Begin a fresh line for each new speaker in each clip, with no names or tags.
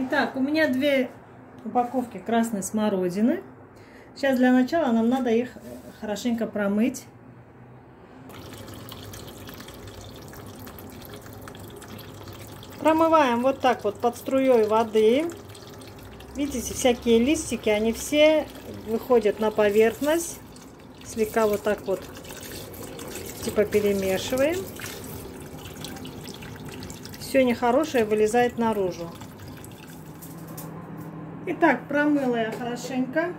Итак, у меня две упаковки красной смородины. Сейчас для начала нам надо их хорошенько промыть. Промываем вот так вот под струей воды. Видите, всякие листики, они все выходят на поверхность. Слегка вот так вот типа перемешиваем. Все нехорошее вылезает наружу. Итак, промыла я хорошенько.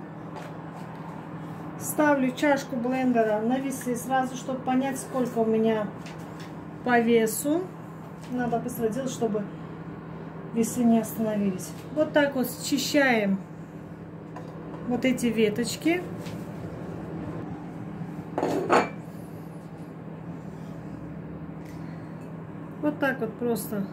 Ставлю чашку блендера на весы сразу, чтобы понять, сколько у меня по весу. Надо быстро делать, чтобы весы не остановились. Вот так вот счищаем вот эти веточки. Вот так вот просто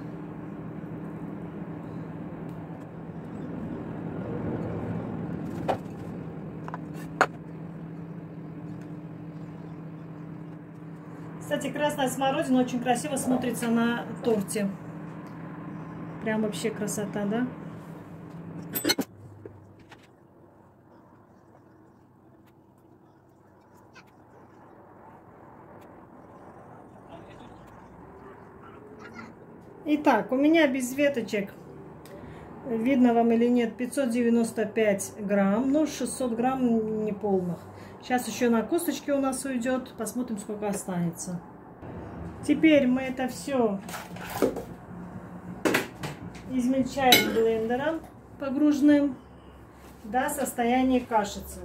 Кстати, красная смородина очень красиво смотрится на торте. Прям вообще красота, да? Итак, у меня без веточек, видно вам или нет, 595 грамм, ну 600 грамм неполных. Сейчас еще на косточки у нас уйдет. Посмотрим, сколько останется. Теперь мы это все измельчаем блендером погруженным до состояния кашицы.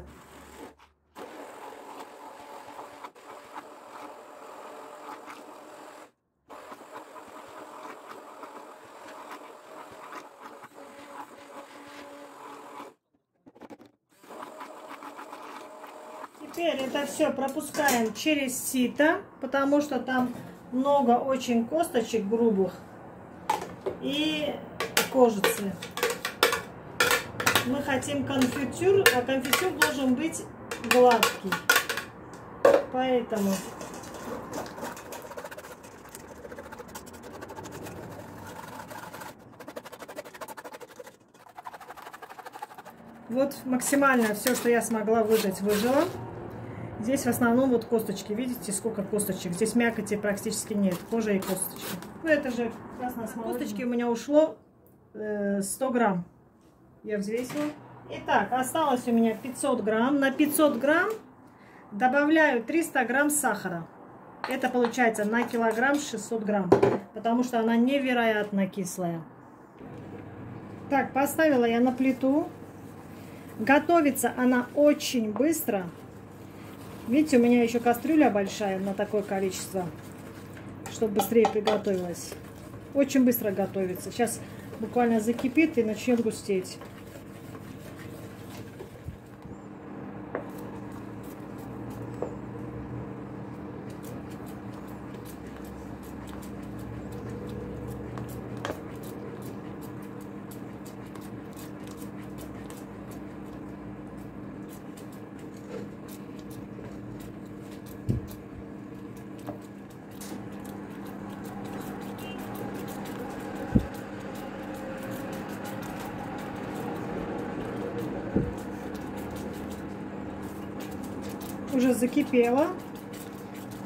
Теперь это все пропускаем через сито, потому что там много очень косточек грубых и кожицы. Мы хотим конфитюр, а конфитюр должен быть гладкий. Поэтому вот максимально все, что я смогла выжать, выжила. Здесь в основном вот косточки. Видите, сколько косточек? Здесь мякоти практически нет. Кожа и косточки. Ну, это же красная смородина. Косточки у меня ушло 100 э, грамм. Я взвесила. Итак, осталось у меня 500 грамм. На 500 грамм добавляю 300 грамм сахара. Это получается на килограмм 600 грамм. Потому что она невероятно кислая. Так, поставила я на плиту. Готовится она очень быстро. Видите, у меня еще кастрюля большая на такое количество, чтобы быстрее приготовилась. Очень быстро готовится. Сейчас буквально закипит и начнет густеть. Уже закипело.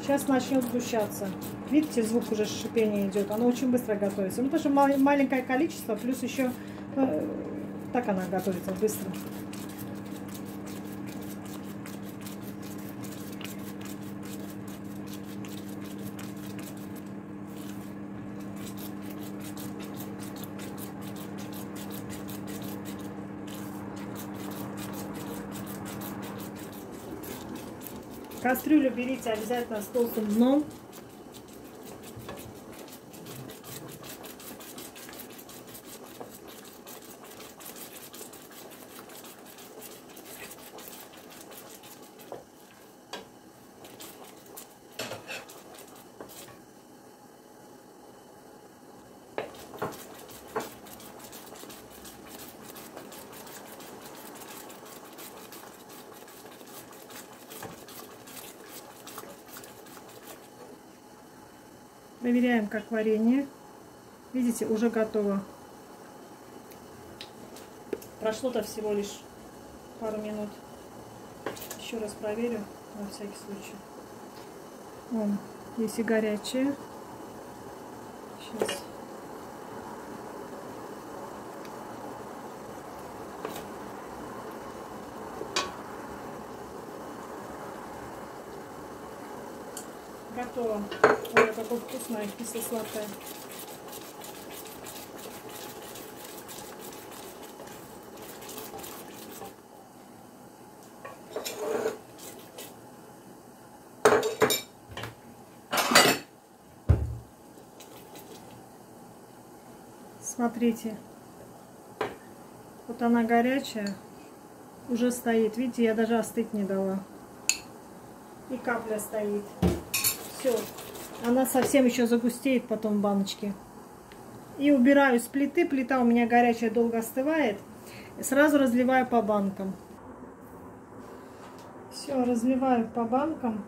Сейчас начнет сгущаться. Видите, звук уже шипения идет. Оно очень быстро готовится. Ну, потому что маленькое количество, плюс еще э, так она готовится быстро. Кастрюлю берите обязательно с толстым дном. Проверяем, как варенье. Видите, уже готово. прошло-то всего лишь пару минут. Еще раз проверю на всякий случай. Вон, если горячее. Сейчас. Готово. Ой, какое вкусное, кисло-сладкое. Смотрите. Вот она горячая. Уже стоит. Видите, я даже остыть не дала. И капля стоит. Все. Она совсем еще загустеет потом в баночке. И убираю с плиты. Плита у меня горячая, долго остывает. Сразу разливаю по банкам. Все, разливаю по банкам.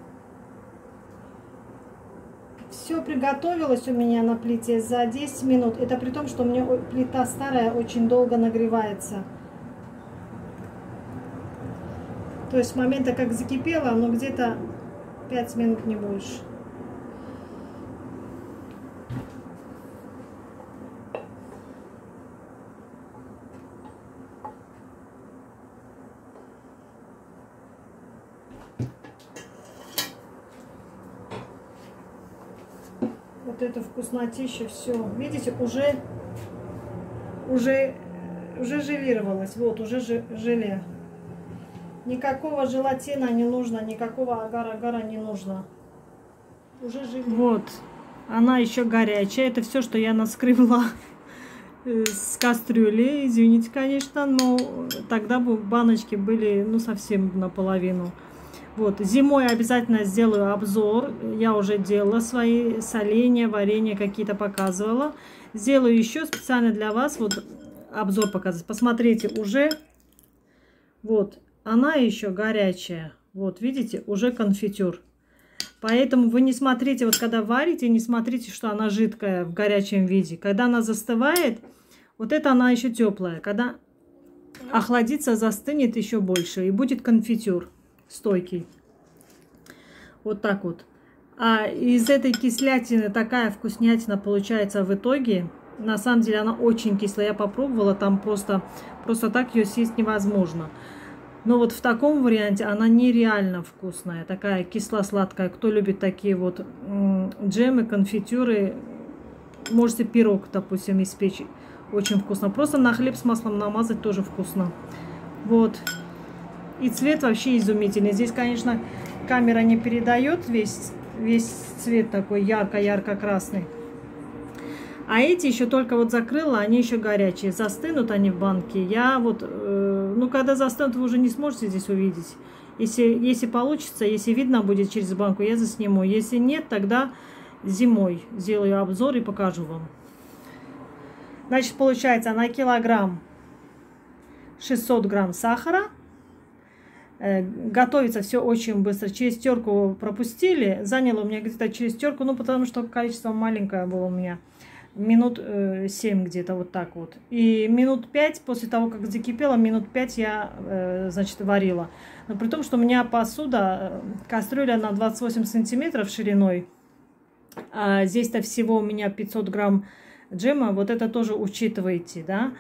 Все приготовилось у меня на плите за 10 минут. Это при том, что у меня плита старая, очень долго нагревается. То есть с момента, как закипело, оно где-то 5 минут, не больше. Вот это вкуснотища, все. Видите, уже, уже, уже желировалось. Вот, уже желе. Никакого желатина не нужно, никакого агар-агара не нужно. Уже желе. Вот, она еще горячая. Это все, что я наскрывала э, с кастрюли. Извините, конечно, но тогда бы баночки были, ну, совсем наполовину. Вот, зимой обязательно сделаю обзор. Я уже делала свои соленья, варенья какие-то показывала. Сделаю еще специально для вас вот обзор показать. Посмотрите, уже вот она еще горячая. Вот, видите, уже конфитюр. Поэтому вы не смотрите, вот когда варите, не смотрите, что она жидкая в горячем виде. Когда она застывает, вот это она еще теплая. Когда охладится, застынет еще больше и будет конфитюр стойкий. Вот так вот. А из этой кислятины такая вкуснятина получается в итоге. На самом деле она очень кислая. Я попробовала, там просто, просто так ее съесть невозможно. Но вот в таком варианте она нереально вкусная. Такая кисло-сладкая. Кто любит такие вот джемы, конфитюры, можете пирог, допустим, испечь. Очень вкусно. Просто на хлеб с маслом намазать тоже вкусно. Вот. И цвет вообще изумительный. Здесь, конечно, камера не передает весь, весь цвет такой ярко-ярко-красный. А эти еще только вот закрыла, они еще горячие. Застынут они в банке. Я вот, э, ну, когда застынут, вы уже не сможете здесь увидеть. Если, если получится, если видно будет через банку, я засниму. Если нет, тогда зимой сделаю обзор и покажу вам. Значит, получается на килограмм 600 грамм сахара, готовится все очень быстро. Через терку пропустили. Заняло у меня где-то через терку, ну, потому что количество маленькое было у меня. Минут э, 7 где-то вот так вот. И минут 5 после того, как закипело, минут 5 я, э, значит, варила. Но при том, что у меня посуда, э, кастрюля на 28 сантиметров шириной. А здесь-то всего у меня 500 грамм джема. Вот это тоже учитывайте, да.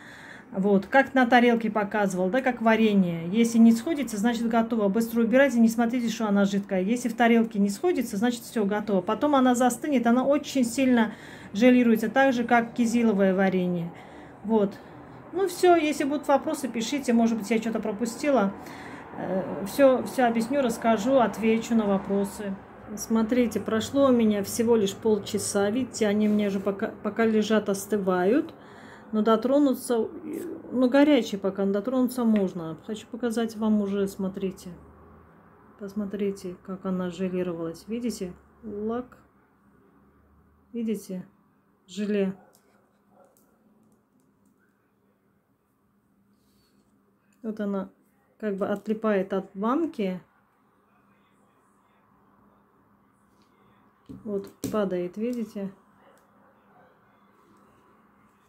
Вот, как на тарелке показывал, да, как варенье. Если не сходится, значит готово. Быстро убирайте, не смотрите, что она жидкая. Если в тарелке не сходится, значит все готово. Потом она застынет, она очень сильно желируется, так же, как кизиловое варенье. Вот. Ну все, если будут вопросы, пишите. Может быть, я что-то пропустила. Все, э, все объясню, расскажу, отвечу на вопросы. Смотрите, прошло у меня всего лишь полчаса. Видите, они мне же пока, пока лежат, остывают. Но дотронуться, ну горячий пока, но дотронуться можно. Хочу показать вам уже, смотрите. Посмотрите, как она желировалась. Видите? Лак. Видите? Желе. Вот она как бы отлипает от банки. Вот падает, видите?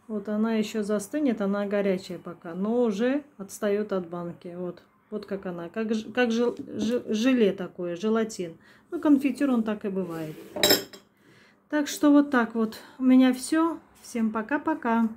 Вот она еще застынет, она горячая пока, но уже отстает от банки. Вот, вот как она, как, как жел, желе такое, желатин. Ну, конфитюр он так и бывает. Так что вот так вот. У меня все. Всем пока-пока.